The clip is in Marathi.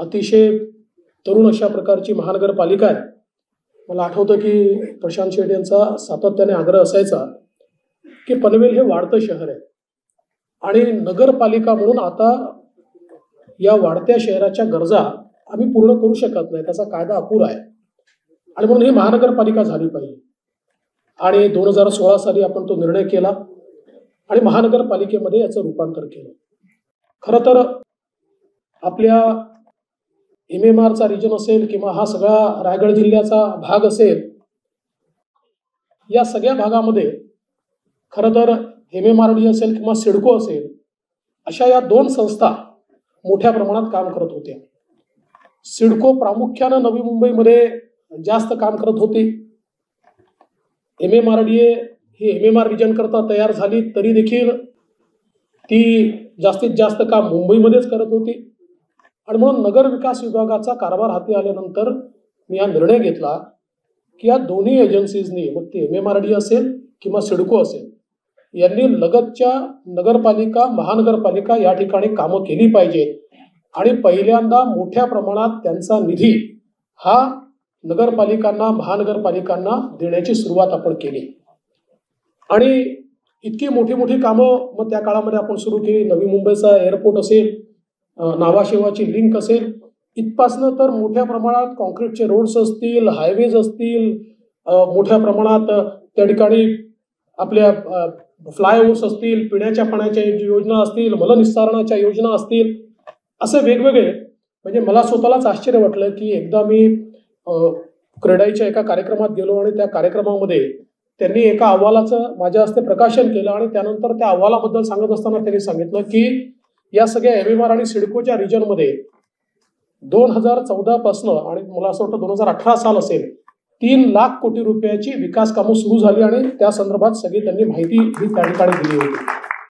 अतिशय तरुण अशा प्रकारची महानगरपालिका आहे. मला आठवतं की प्रशांत शेठ यांचा सातत्याने आग्रह असायचा की पनवेल हे वाढतं शहर आहे. आणि नगरपालिका म्हणून आता या वाढत्या शहराच्या गरजा आम्ही पूर्ण करू शकत नाही. त्याचा कायदा अपुरा आहे. आणि म्हणून ही महानगरपालिका झाली पाहिजे. आणि दोन हजार सोळा साली आपण तो निर्णय केला आणि महानगरपालिकेमध्ये याचं रूपांतर केलं. खरं तर आपल्या एम एम आरचा रिजन असेल किंवा हा सगळा रायगड जिल्ह्याचा भाग असेल या सगळ्या भागामध्ये खरं तर एम असेल किंवा सिडको असेल अशा या दोन संस्था मोठ्या प्रमाणात काम करत होत्या. सिडको प्रामुख्यानं नवी मुंबईमध्ये जास्त काम करत होती. M M R D A he M M R region करता तयार झाली तरी देखील ती जास्तीत जास्त काम मुंबईमध्येच करत होती. आणि म्हणून नगर विकास विभागाचा कारभार हाती आल्यानंतर मी हा निर्णय घेतला की या दोन्ही एजन्सीजनी मग ती एम एम आर डी असेल किंवा सिडको असेल यांनी लगतच्या नगरपालिका महानगरपालिका या ठिकाणी कामं केली पाहिजेत आणि पहिल्यांदा मोठ्या प्रमाणात त्यांचा निधी हा नगरपालिकांना महानगरपालिकांना देण्याची सुरुवात आपण केली. आणि इतकी मोठी मोठी कामं मग त्या काळामध्ये आपण सुरू केली. नवी मुंबईचा एअरपोर्ट असेल नावाशेवाची लिंक असेल. इथपासनं तर मोठ्या प्रमाणात कॉन्क्रीटचे रोड्स असतील हायवेज असतील मोठ्या प्रमाणात त्या ठिकाणी आपल्या फ्लायओव्हर्स असतील पिण्याच्या पाण्याच्या योजना असतील मलनिस्सारणाच्या योजना असतील असे वेगवेगळे. म्हणजे मला स्वतःलाच आश्चर्य वाटलं की एकदा मी क्रेडाईच्या एका कार्यक्रमात गेलो आणि त्या कार्यक्रमामध्ये त्यांनी एका अहवालाचं माझ्या हस्ते प्रकाशन केलं आणि त्यानंतर त्या अहवालाबद्दल सांगत असताना त्यांनी सांगितलं की या सगळ्या एम एम आर आणि सिडकोच्या रिजनमध्ये दोन हजार चौदा पासनं आणि मला असं वाटतं दोन हजार अठरा साल असेल तीन लाख कोटी रुपयाची विकास कामं सुरू झाली आणि त्या संदर्भात सगळी त्यांनी माहिती ही त्या ठिकाणी दिली होती.